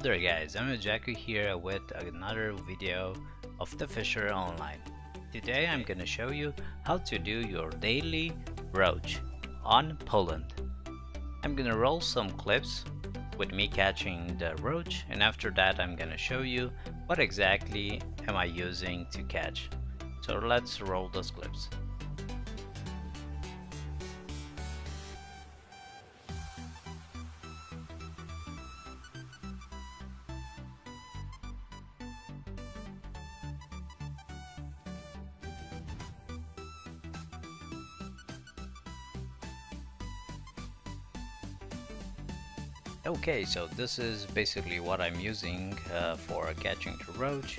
there guys, I'm Jaku here with another video of the Fisher Online. Today I'm gonna show you how to do your daily roach on Poland. I'm gonna roll some clips with me catching the roach and after that I'm gonna show you what exactly am I using to catch. So let's roll those clips. Okay, so this is basically what I'm using uh, for catching the roach.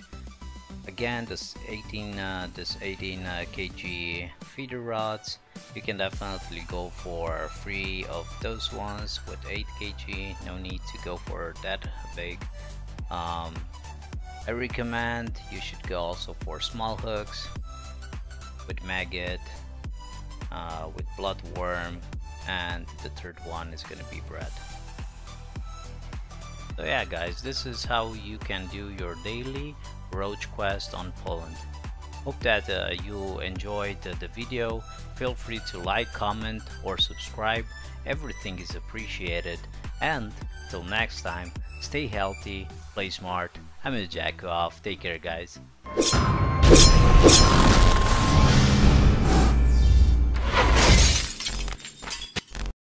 Again, this 18 uh, this 18 uh, kg feeder rods. You can definitely go for three of those ones with 8 kg. No need to go for that big. Um, I recommend you should go also for small hooks with maggot, uh, with bloodworm, and the third one is gonna be bread. So yeah guys, this is how you can do your daily roach quest on Poland. Hope that uh, you enjoyed the, video. Feel free to like, comment or subscribe. Everything is appreciated. And till next time, stay healthy, play smart. I'm Jack off. Take care guys.